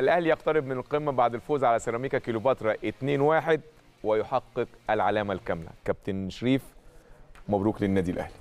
الأهلي يقترب من القمة بعد الفوز على سيراميكا كيلوباترا 2-1 ويحقق العلامة الكاملة. كابتن شريف مبروك للنادي الأهلي.